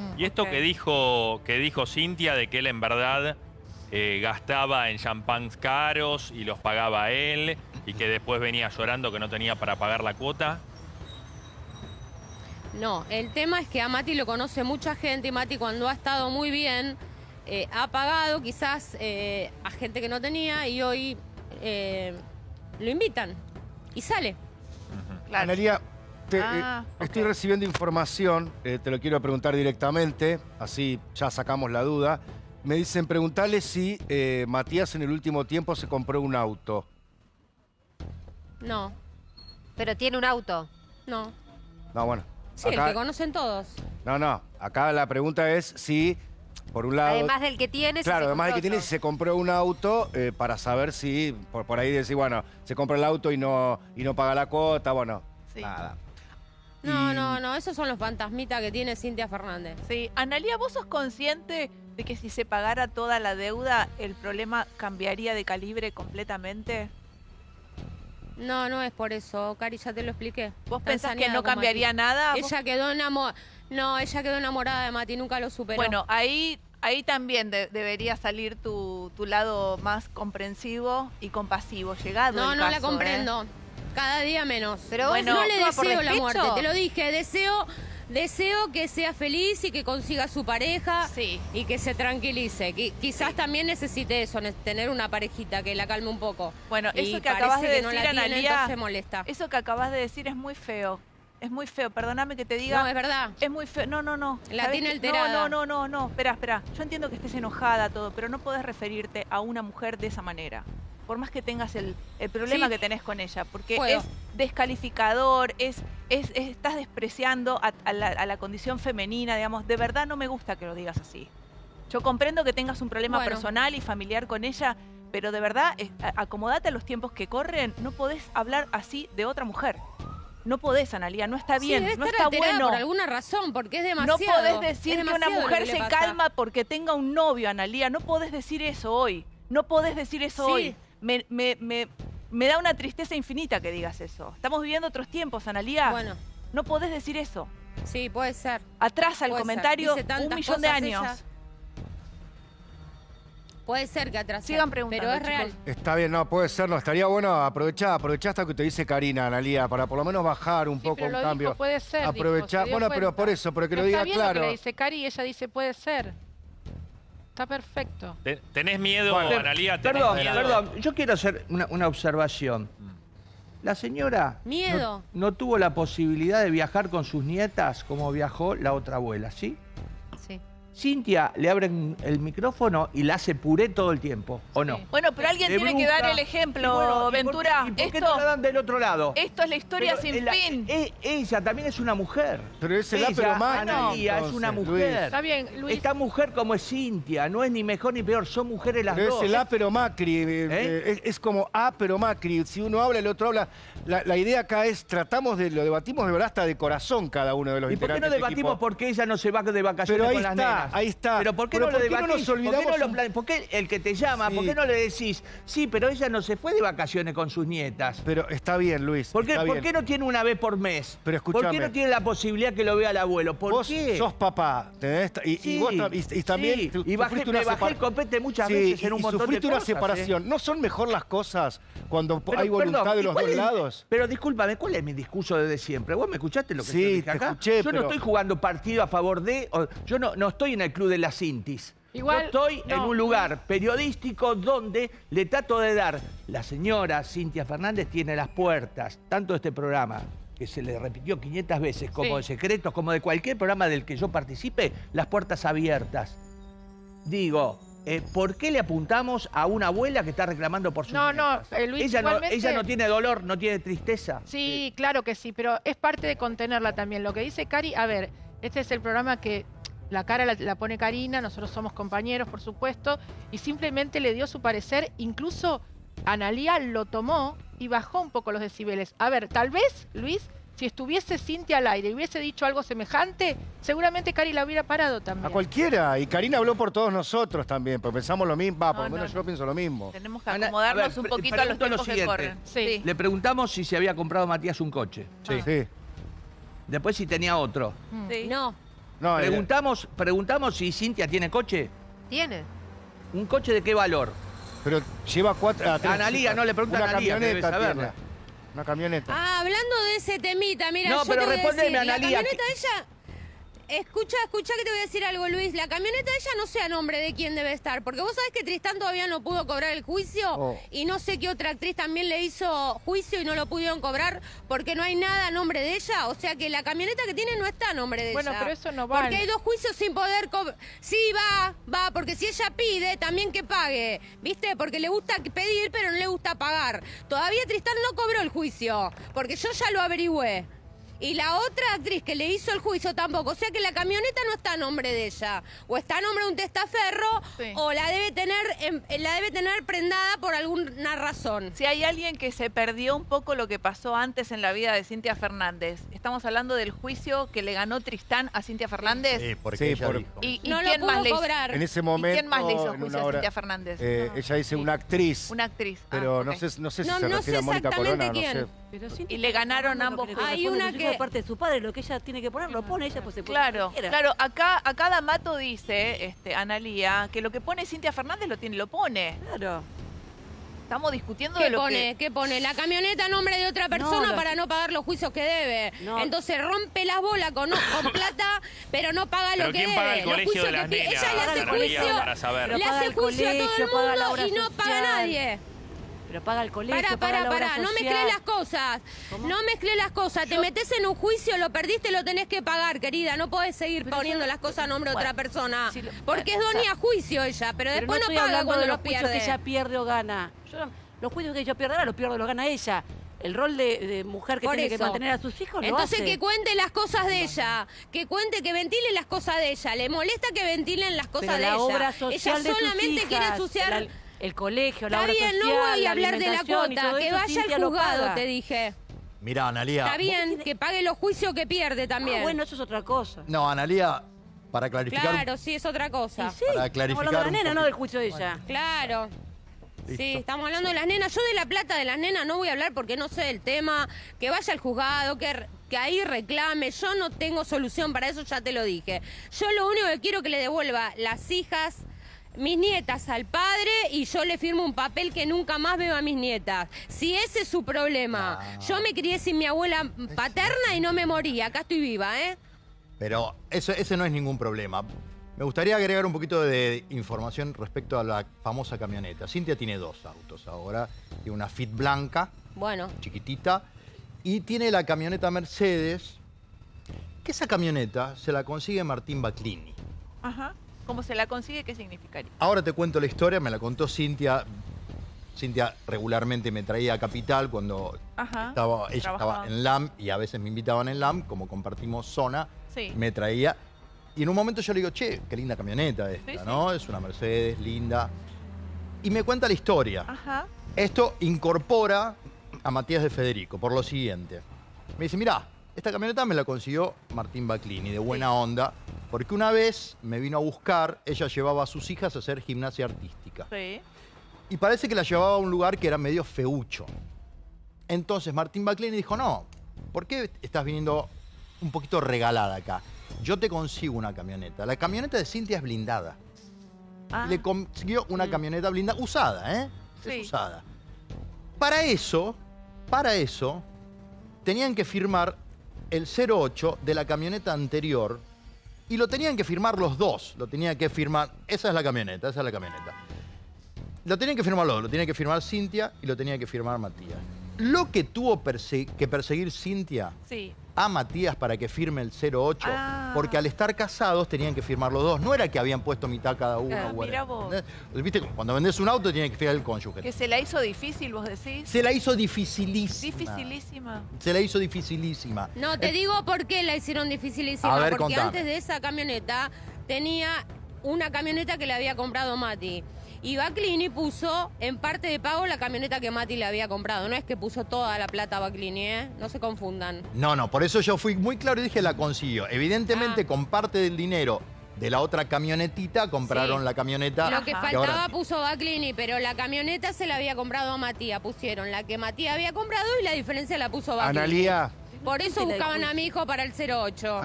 Mm, Y esto que dijo, que dijo Cintia de que él en verdad eh, gastaba en champán caros y los pagaba él y que después venía llorando que no tenía para pagar la cuota. No, el tema es que a Mati lo conoce mucha gente y Mati cuando ha estado muy bien eh, ha pagado quizás eh, a gente que no tenía y hoy eh, lo invitan y sale. Claro. Analia, te- Ah, eh, estoy ok. recibiendo información, eh, te lo quiero preguntar directamente, así ya sacamos la duda. Me dicen, preguntarle si eh, Matías en el último tiempo se compró un auto. No, Pero tiene un auto. no. No, bueno. Sí, el acá- que conocen todos. no, no. Acá la pregunta es si, por un lado... Además del que tiene. si Claro, se además de que compró tiene, si se compró un auto eh, para saber si, por, por ahí decir, bueno, se compra el auto y no, y no paga la cuota, bueno, Sí. nada. No, Y- no, no, esos son los fantasmitas que tiene Cintia Fernández. Sí, Analia, ¿vos sos consciente de que si se pagara toda la deuda, el problema cambiaría de calibre completamente? No, no es por eso, Cari, ya te lo expliqué. ¿Vos pensás que no cambiaría Mati. nada? ¿Vos- Ella quedó enamorada. No, ella quedó enamorada de Mati, nunca lo superó. Bueno, ahí, ahí también de- debería salir tu, tu lado más comprensivo y compasivo. Llegado no, el no la caso, ¿eh? Cada día menos. Pero Bueno, no le deseo la muerte, te lo dije, deseo, deseo que sea feliz y que consiga su pareja Sí. y que se tranquilice. Qui- quizás también necesite eso, ne- tener una parejita que la calme un poco. Bueno, Y eso que acabas de que no decir, la tiene, Analia, molesta. eso que acabas de decir es muy feo. Es muy feo, perdóname que te diga. No, es verdad. Es muy feo. No, no, no. La ¿Sabés tiene alterada. No, no, no, no, no. Espera, espera. Yo entiendo que estés enojada, todo, pero no podés referirte a una mujer de esa manera. Por más que tengas el, el problema Sí. que tenés con ella. Porque Puedo. es descalificador, es, es, es- estás despreciando a, a la, a la condición femenina, digamos. De verdad no me gusta que lo digas así. Yo comprendo que tengas un problema Bueno. personal y familiar con ella, pero de verdad, es- a- acomodate a los tiempos que corren. No podés hablar así de otra mujer. No podés, Analia, no está bien, sí, debe no estar está bueno. por alguna razón, porque es No demasiado. podés decir que una mujer le se calma porque tenga un novio, Analia. No podés decir eso hoy. No podés decir eso Sí. hoy. Me, me- me- me da una tristeza infinita que digas eso. Estamos viviendo otros tiempos, Analia. Bueno, No podés decir eso. sí, puede ser. Atrasa el Puede comentario un millón de años. ella. Puede ser que atrase. Sigan preguntando, Pero es chicos. real. Está bien, no, puede ser, no, estaría bueno aprovechar, aprovechar hasta que te dice Karina, Analia, para por lo menos bajar un Sí, poco pero un lo cambio. dijo, puede ser. dijo, aprovechar, se bueno, pero por eso, pero que lo diga está bien claro. Lo que le dice Cari y ella dice puede ser. Está perfecto. Te- ¿Tenés miedo, Bueno, Analia? ¿Tenés Perdón, miedo? perdón, yo quiero hacer una, una observación. La señora Miedo. No, no tuvo la posibilidad de viajar con sus nietas como viajó la otra abuela, ¿sí? Cintia le abren el micrófono y la hace puré todo el tiempo, ¿o no? Sí. Bueno, pero alguien De tiene que dar el Y ejemplo, bueno, ¿y por qué- Ventura. ¿Y por qué esto, no la dan del otro lado? esto es la historia Pero, sin la- fin. eh, ella también es una mujer. Pero es el ella, pero más, Analia, es una Luis. mujer. Está bien, Luis. Esta mujer como es Cintia, no es ni mejor ni peor, son mujeres las Pero dos. es el A pero Macri, eh, ¿Eh? eh, es, es como A pero Macri. Si uno habla, el otro habla. La, la idea acá es, tratamos de, lo debatimos de verdad hasta de corazón cada uno de los ¿Y por qué no de este debatimos por qué ella no se va de vacaciones Pero ahí con las está, nenas? Ahí está. Pero ¿por qué Pero no lo ¿por qué no nos ¿Por qué, no olvidamos lo plan- por qué el que te llama, por qué no le decís, sí, pero ella no se fue de vacaciones con sus nietas? Pero está bien, Luis. ¿Por qué, por qué no tiene una vez por mes? Pero ¿Por qué no tiene la posibilidad que lo vea el abuelo? ¿Por vos qué? sos papá, ¿tenés? Y, y Sí, vos y, y también sí. Y bajé- me una bajé el copete muchas veces en un y montón de sufriste una ¿eh? separación. ¿No son mejor las cosas cuando Pero, hay voluntad perdón, de ¿y los dos es- lados? Pero discúlpame, ¿cuál es mi discurso desde siempre? ¿Vos me escuchaste lo que yo dije te acá? escuché, yo no estoy jugando partido a favor de... yo no, no estoy en el club de las Cintis. Igual, yo estoy en un lugar periodístico donde le trato de dar... La señora Cintia Fernández tiene las puertas, tanto de este programa, que se le repitió 500 veces, como Sí. de secretos, como de cualquier programa del que yo participe, las puertas abiertas. Digo, eh, ¿por qué le apuntamos a una abuela que está reclamando por sus No, no, eh, Luis, ella, no, ella no tiene dolor, no tiene tristeza. Sí, claro que sí, pero es parte de contenerla también. Lo que dice Cari, a ver, este es el programa que la cara la, la pone Karina, nosotros somos compañeros, por supuesto, y simplemente le dio su parecer, incluso Analía lo tomó y bajó un poco los decibeles. A ver, tal vez, Luis, si estuviese Cintia al aire y hubiese dicho algo semejante, seguramente Cari la hubiera parado también. A cualquiera. Y Karina habló por todos nosotros también, porque pensamos lo mismo. Va, por No, lo menos no, yo pienso lo mismo. Tenemos que Ana, acomodarnos a ver, un poquito a los lo tiempos que corren. Sí. Le preguntamos si se había comprado Matías un coche. Ah. Sí. Después si tenía otro. Mm. Sí. No, No, preguntamos, preguntamos si Cintia tiene coche. ¿Tiene? ¿Un coche de qué valor? pero lleva cuatro... a tres Analía, chicas. no, le pregunta a Una Analía, que saberla. tiene. Una camioneta. Ah, hablando de ese temita, mira, No, yo pero te voy a respondeme, decir, Analía, la camioneta de ella... Escucha, escucha que te voy a decir algo, Luis. La camioneta de ella no sé a nombre de quién debe estar. Porque vos sabés que Tristán todavía no pudo cobrar el juicio. Oh. Y no sé qué otra actriz también le hizo juicio y no lo pudieron cobrar porque no hay nada a nombre de ella. O sea que la camioneta que tiene no está a nombre de Bueno, ella. pero eso no vale. Porque hay dos juicios sin poder cobrar. Sí, va, va. Porque si ella pide, también que pague. ¿Viste? Porque le gusta pedir, pero no le gusta pagar. Todavía Tristán no cobró el juicio. Porque yo ya lo averigüé. Y la otra actriz que le hizo el juicio tampoco. O sea que la camioneta no está a nombre de ella. O está a nombre de un testaferro Sí. o la debe tener em- la debe tener prendada por alguna razón. Si hay alguien que se perdió un poco lo que pasó antes en la vida de Cintia Fernández, estamos hablando del juicio que le ganó Tristán a Cintia Fernández. Sí, porque Sí, ella por- dijo. ¿Y, y no quién lo más pudo le hizo? cobrar. En ese ¿Y momento... quién más le hizo juicio a Cintia Fernández? eh, ella dice una actriz, Una actriz. pero Ah, no ok. sé, no sé si No, se no refiere sé a Mónica Corona, exactamente no quién. sé. Pero Y le ganaron ambos que Hay una a que- parte de su padre, lo que ella tiene que poner, lo pone, ella pues se puede Claro, claro. Acá, acá D'Amato dice, este, Analía, que lo que pone Cintia Fernández lo tiene, lo pone. Claro. Estamos discutiendo ¿Qué de lo pone? que. ¿Qué pone? La camioneta a nombre de otra persona No, para no pagar los juicios que debe. No. Entonces rompe las bolas con, con plata, pero no paga lo que ¿quién debe. paga el Los colegio juicios de las que pide- nenas, Ella le hace juicio, para saber? Pero le hace juicio a todo el mundo y no paga social. nadie. Pero paga el colegio, Pará, paga pará, la obra pará, no mezclé las cosas. ¿Cómo? No mezclé las cosas. Te metes en un juicio, lo perdiste, lo tenés que pagar, querida. No podés seguir Pero poniendo yo- las cosas a nombre de Bueno, otra persona. si lo- Porque es o sea, doña juicio ella, pero, Pero después no, paga cuando de los los juicios pierde. que ella pierde o gana. Yo no- los juicios que ella pierde ahora los pierde o los gana ella. El rol de, de mujer que Por tiene que mantener a sus hijos lo Entonces hace. que cuente las cosas de ella, que cuente, que ventile las cosas de ella. Le molesta que ventilen las cosas Pero de la ella. obra social ella de sus solamente quiere ensuciar. El colegio, la Está obra bien, no voy a hablar de la cuota, que eso, vaya Cintia al juzgado, te dije. Mira, Analía. Está bien, tiene- que pague los juicios que pierde también. Ah, bueno, eso es otra cosa. No, Analía, para clarificar. claro, sí, es otra cosa. Y sí, Para estamos clarificar hablando de la nena, no del juicio de ella. Claro. Sí, estamos hablando de las nenas. Yo de la plata de las nenas no voy a hablar porque no sé del tema. Que vaya al juzgado, que, que ahí reclame. Yo no tengo solución para eso, ya te lo dije. Yo lo único que quiero que le devuelva las hijas, mis nietas al padre y yo le firmo un papel que nunca más veo a mis nietas. Si ese es su problema. No. Yo me crié sin mi abuela paterna y no me morí. Acá estoy viva, ¿eh? Pero eso, ese no es ningún problema. Me gustaría agregar un poquito de información respecto a la famosa camioneta. Cintia tiene dos autos ahora. Tiene una Fit blanca, Bueno, chiquitita, y tiene la camioneta Mercedes, que esa camioneta se la consigue Martín Baclini. Ajá. ¿Cómo se la consigue? ¿Qué significaría? Ahora te cuento la historia, me la contó Cintia. Cintia regularmente me traía a Capital cuando Ajá. estaba, ella Trabajaba. estaba en LAM y a veces me invitaban en LAM, como compartimos zona, Sí. me traía. Y en un momento yo le digo, che, qué linda camioneta esta, Sí, sí. ¿no? Es una Mercedes, linda. Y me cuenta la historia. Ajá. Esto incorpora a Matías de Federico por lo siguiente. Me dice, mirá, esta camioneta me la consiguió Martín Baclini, de buena onda, porque una vez me vino a buscar, ella llevaba a sus hijas a hacer gimnasia artística. Sí. Y parece que la llevaba a un lugar que era medio feucho. Entonces Martín Baclini dijo, no, ¿por qué estás viniendo un poquito regalada acá? Yo te consigo una camioneta. La camioneta de Cintia es blindada. Ah, Le consiguió una camioneta blindada, usada, ¿eh? Sí. Es usada. Para eso, para eso, tenían que firmar el 08 de la camioneta anterior y lo tenían que firmar los dos. Lo tenía que firmar. Esa es la camioneta, esa es la camioneta. Lo tenían que firmar los dos. Lo tenía que firmar Cintia y lo tenía que firmar Matías. Lo que tuvo perse- que perseguir Cintia sí. a Matías para que firme el 08, Ah. porque al estar casados tenían que firmar los dos. No era que habían puesto mitad cada uno. Viste, cuando vendés un auto tiene que firmar el cónyuge. Que se la hizo difícil, vos decís. Se la hizo dificilísima. Dificilísima. Se la hizo dificilísima. No, te Eh, digo por qué la hicieron dificilísima. A ver, porque contame. antes de esa camioneta tenía una camioneta que le había comprado Mati. Y Baclini puso en parte de pago la camioneta que Mati le había comprado. No es que puso toda la plata a Baclini, ¿eh? No se confundan. No, no, por eso yo fui muy claro y dije la consiguió. Evidentemente, Ah. con parte del dinero de la otra camionetita, compraron Sí. la camioneta. Lo que Ajá. faltaba ahora- puso Baclini, pero la camioneta se la había comprado a Matías. Pusieron la que Matías había comprado y la diferencia la puso Baclini. Analía, Por eso buscaban a mi hijo para el 08.